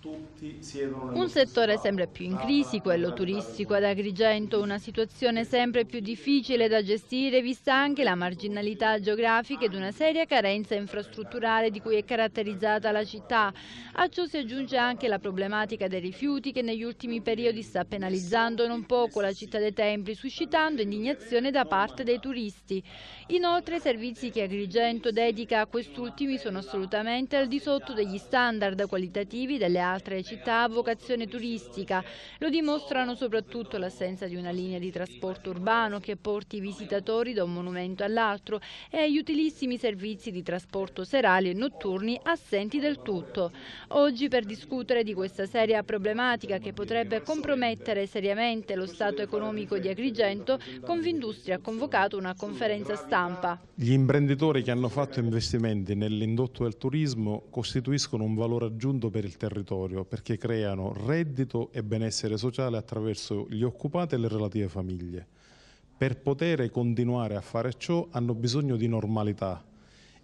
Un settore sempre più in crisi, quello turistico ad Agrigento, una situazione sempre più difficile da gestire vista anche la marginalità geografica ed una seria carenza infrastrutturale di cui è caratterizzata la città. A ciò si aggiunge anche la problematica dei rifiuti che negli ultimi periodi sta penalizzando non poco la città dei Templi, suscitando indignazione da parte dei turisti. Inoltre i servizi che Agrigento dedica a quest'ultimi sono assolutamente al di sotto degli standard qualitativi delle altre città a vocazione turistica. Lo dimostrano soprattutto l'assenza di una linea di trasporto urbano che porti i visitatori da un monumento all'altro e gli utilissimi servizi di trasporto serali e notturni assenti del tutto. Oggi per discutere di questa seria problematica che potrebbe compromettere seriamente lo stato economico di Agrigento, Confindustria ha convocato una conferenza stampa. Gli imprenditori che hanno fatto investimenti nell'indotto del turismo costituiscono un valore aggiunto per il territorio perché creano reddito e benessere sociale attraverso gli occupati e le relative famiglie. Per poter continuare a fare ciò hanno bisogno di normalità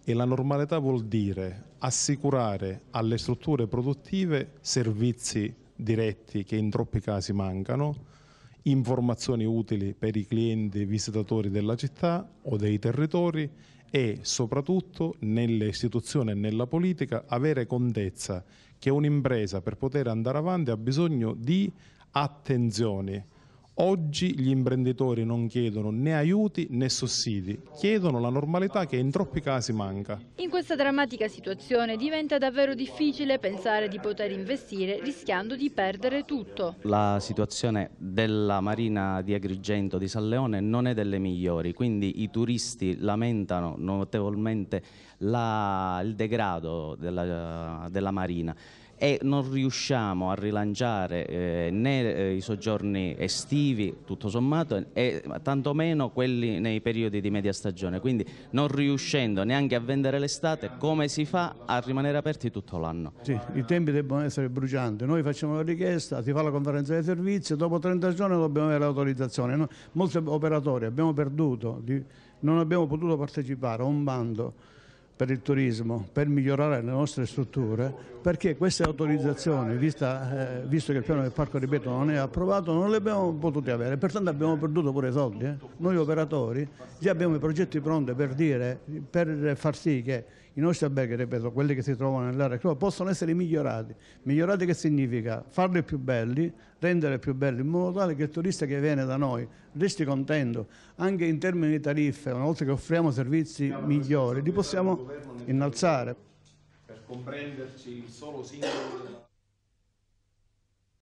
e la normalità vuol dire assicurare alle strutture produttive servizi diretti che in troppi casi mancano, informazioni utili per i clienti e visitatori della città o dei territori e soprattutto nelle istituzioni e nella politica avere contezza che un'impresa per poter andare avanti ha bisogno di attenzioni. Oggi gli imprenditori non chiedono né aiuti né sussidi, chiedono la normalità che in troppi casi manca. In questa drammatica situazione diventa davvero difficile pensare di poter investire rischiando di perdere tutto. La situazione della marina di Agrigento, di San Leone, non è delle migliori, quindi i turisti lamentano notevolmente la, il degrado della, della marina e non riusciamo a rilanciare eh, né eh, i soggiorni estivi, tutto sommato, e tantomeno quelli nei periodi di media stagione. Quindi non riuscendo neanche a vendere l'estate, come si fa a rimanere aperti tutto l'anno? Sì, i tempi devono essere brucianti. Noi facciamo la richiesta, si fa la conferenza dei servizi, dopo 30 giorni dobbiamo avere l'autorizzazione. Molti operatori abbiamo perduto, non abbiamo potuto partecipare a un bando per il turismo, per migliorare le nostre strutture, perché queste autorizzazioni, vista, eh, visto che il piano del parco, ripeto, non è approvato, non le abbiamo potute avere, pertanto abbiamo perduto pure i soldi. Eh. Noi operatori già abbiamo i progetti pronti per, dire, per far sì che i nostri alberghi, ripeto, quelli che si trovano nell'area possono essere migliorati. Migliorati che significa? Farli più belli, rendere più belli, in modo tale che il turista che viene da noi resti contento, anche in termini di tariffe, una volta che offriamo servizi migliori, li possiamo innalzare. Per comprenderci il solo singolo